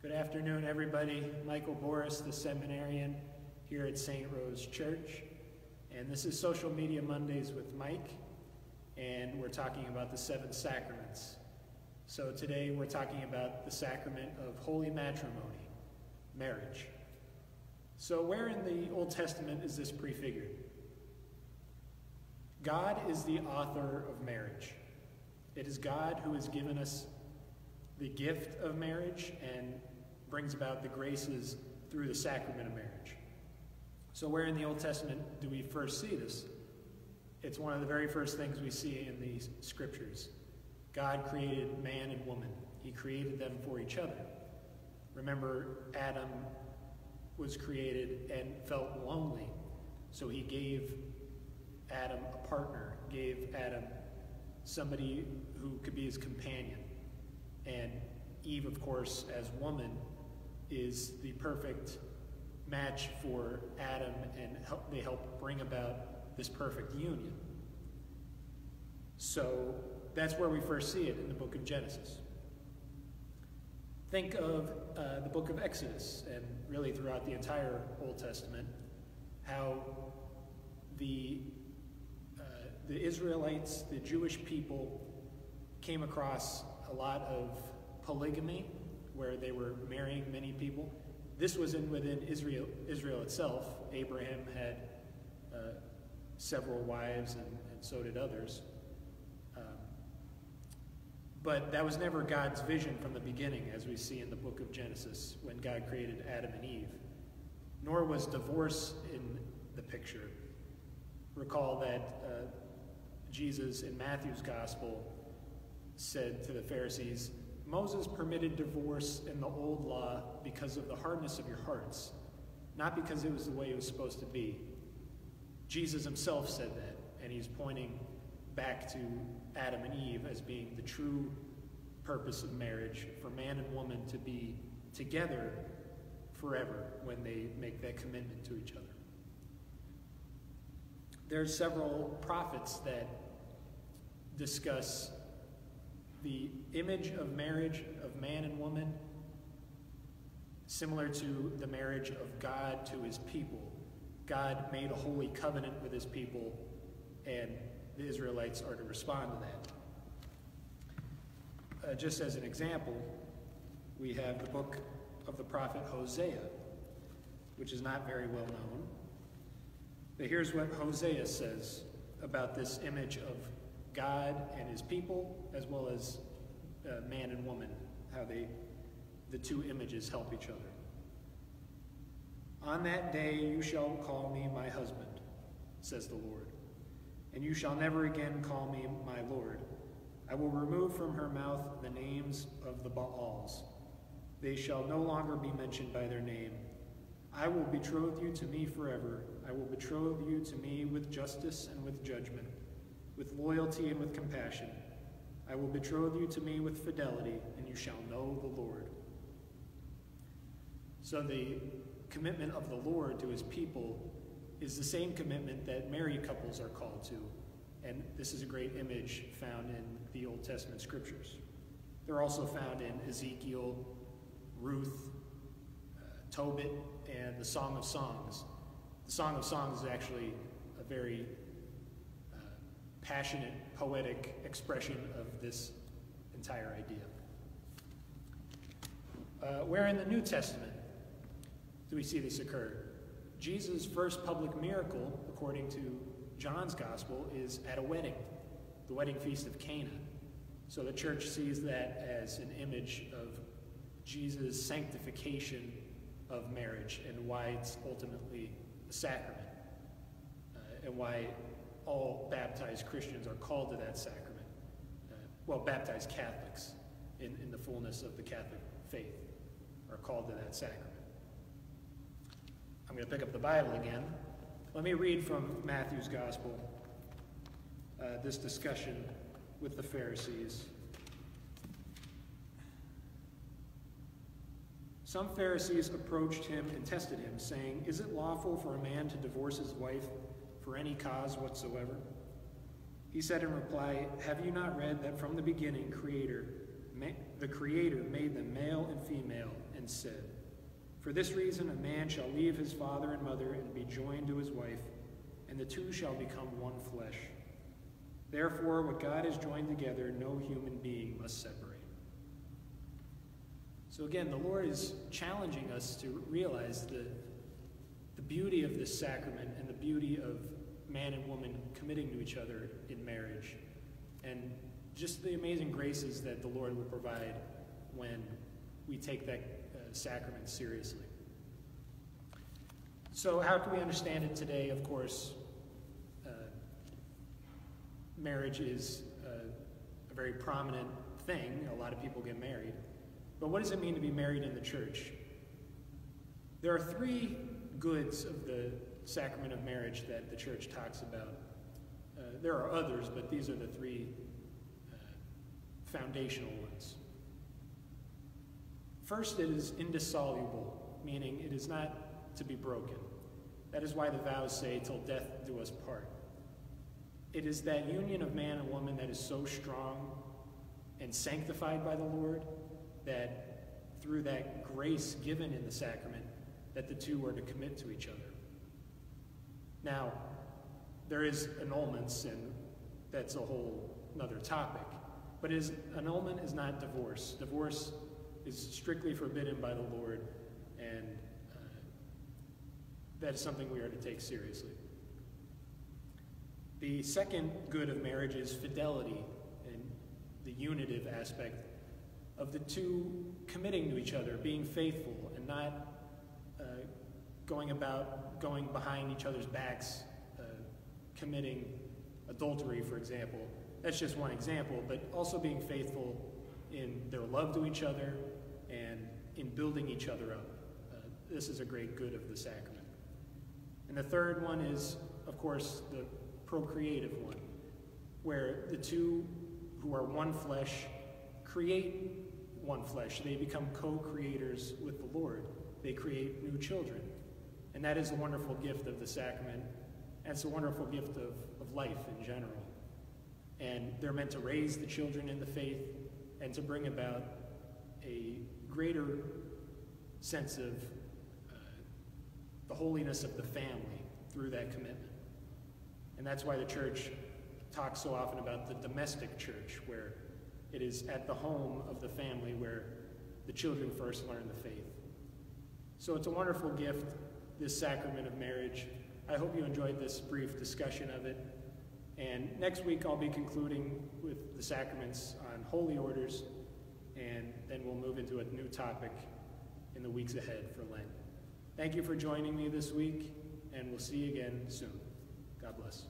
Good afternoon, everybody. Michael Boris, the seminarian here at St. Rose Church. And this is Social Media Mondays with Mike, and we're talking about the seven sacraments. So today we're talking about the sacrament of holy matrimony, marriage. So, where in the Old Testament is this prefigured? God is the author of marriage. It is God who has given us the gift of marriage and brings about the graces through the sacrament of marriage. So, where in the Old Testament do we first see this? It's one of the very first things we see in these scriptures. God created man and woman, He created them for each other. Remember, Adam was created and felt lonely, so He gave Adam a partner, gave Adam somebody who could be his companion. And Eve, of course, as woman, is the perfect match for Adam, and help, they help bring about this perfect union. So that's where we first see it in the book of Genesis. Think of uh, the book of Exodus, and really throughout the entire Old Testament, how the, uh, the Israelites, the Jewish people, came across a lot of polygamy, where they were marrying many people. This was in within Israel, Israel itself. Abraham had uh, several wives, and, and, so did others. Um, but that was never God's vision from the beginning, as we see in the book of Genesis, when God created Adam and Eve. Nor was divorce in the picture. Recall that uh, Jesus in Matthew's gospel said to the Pharisees, Moses permitted divorce in the old law because of the hardness of your hearts, not because it was the way it was supposed to be. Jesus himself said that, and he's pointing back to Adam and Eve as being the true purpose of marriage for man and woman to be together forever when they make that commitment to each other. There are several prophets that discuss the image of marriage of man and woman, similar to the marriage of God to his people. God made a holy covenant with his people, and the Israelites are to respond to that. Uh, just as an example, we have the book of the prophet Hosea, which is not very well known. But here's what Hosea says about this image of God and his people, as well as uh, man and woman, how they, the two images help each other. On that day you shall call me my husband, says the Lord, and you shall never again call me my Lord. I will remove from her mouth the names of the Baals. They shall no longer be mentioned by their name. I will betroth you to me forever. I will betroth you to me with justice and with judgment with loyalty and with compassion. I will betroth you to me with fidelity, and you shall know the Lord. So the commitment of the Lord to his people is the same commitment that married couples are called to. And this is a great image found in the Old Testament scriptures. They're also found in Ezekiel, Ruth, uh, Tobit, and the Song of Songs. The Song of Songs is actually a very passionate, poetic expression of this entire idea. Uh, where in the New Testament do we see this occur? Jesus' first public miracle, according to John's Gospel, is at a wedding, the wedding feast of Cana. So the church sees that as an image of Jesus' sanctification of marriage and why it's ultimately a sacrament, uh, and why all baptized Christians are called to that sacrament. Uh, well, baptized Catholics in, in the fullness of the Catholic faith are called to that sacrament. I'm going to pick up the Bible again. Let me read from Matthew's Gospel uh, this discussion with the Pharisees. Some Pharisees approached him and tested him, saying, Is it lawful for a man to divorce his wife for any cause whatsoever? He said in reply, Have you not read that from the beginning, Creator the Creator made them male and female and said, For this reason, a man shall leave his father and mother and be joined to his wife, and the two shall become one flesh. Therefore, what God has joined together, no human being must separate. So, again, the Lord is challenging us to realize the, the beauty of this sacrament and the beauty of man and woman committing to each other in marriage. And just the amazing graces that the Lord will provide when we take that uh, sacrament seriously. So, how can we understand it today? Of course, uh, marriage is uh, a very prominent thing. A lot of people get married. But what does it mean to be married in the church? There are three goods of the sacrament of marriage that the church talks about. Uh, there are others, but these are the three foundational ones. First, it is indissoluble, meaning it is not to be broken. That is why the vows say, till death do us part. It is that union of man and woman that is so strong and sanctified by the Lord that through that grace given in the sacrament, that the two are to commit to each other. Now, there is annulments, and that's a whole another topic. But is, annulment is not divorce. Divorce is strictly forbidden by the Lord, and uh, that is something we are to take seriously. The second good of marriage is fidelity and the unitive aspect of the two committing to each other, being faithful and not uh, going about going behind each other's backs, uh, committing adultery, for example, that's just one example, but also being faithful in their love to each other and in building each other up. Uh, this is a great good of the sacrament. And the third one is, of course, the procreative one, where the two who are one flesh create one flesh. They become co creators with the Lord, they create new children. And that is a wonderful gift of the sacrament, and it's a wonderful gift of, of life in general. And they're meant to raise the children in the faith and to bring about a greater sense of uh, the holiness of the family through that commitment. And that's why the church talks so often about the domestic church, where it is at the home of the family where the children first learn the faith. So it's a wonderful gift, this sacrament of marriage. I hope you enjoyed this brief discussion of it. And next week I'll be concluding with the sacraments on holy orders, and then we'll move into a new topic in the weeks ahead for Lent. Thank you for joining me this week, and we'll see you again soon. God bless.